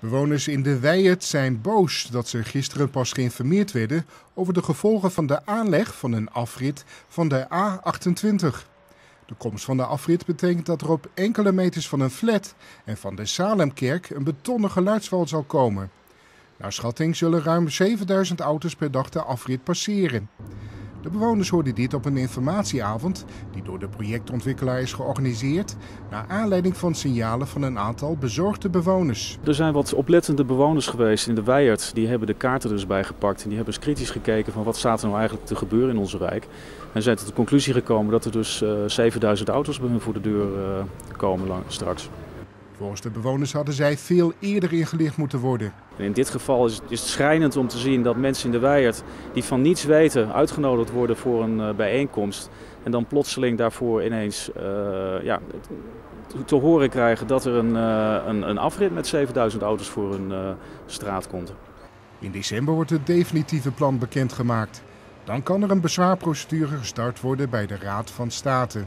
Bewoners in de Weijert zijn boos dat ze gisteren pas geïnformeerd werden over de gevolgen van de aanleg van een afrit van de A28. De komst van de afrit betekent dat er op enkele meters van een flat en van de Salemkerk een betonnen geluidswal zal komen. Naar schatting zullen ruim 7000 auto's per dag de afrit passeren. De bewoners hoorden dit op een informatieavond die door de projectontwikkelaar is georganiseerd naar aanleiding van signalen van een aantal bezorgde bewoners. Er zijn wat oplettende bewoners geweest in de Weijert. Die hebben de kaarten dus bijgepakt en die hebben eens kritisch gekeken van wat staat er nou eigenlijk te gebeuren in onze wijk. En zijn tot de conclusie gekomen dat er dus uh, 7000 auto's bij hun voor de deur uh, komen lang, straks. Volgens de bewoners hadden zij veel eerder ingelicht moeten worden. En in dit geval is het, is het schrijnend om te zien dat mensen in de Weijert die van niets weten uitgenodigd worden voor een uh, bijeenkomst. En dan plotseling daarvoor ineens uh, ja, te horen krijgen dat er een, uh, een, een, afrit met 7000 auto's voor hun straat komt. In december wordt het definitieve plan bekendgemaakt. Dan kan er een bezwaarprocedure gestart worden bij de Raad van State.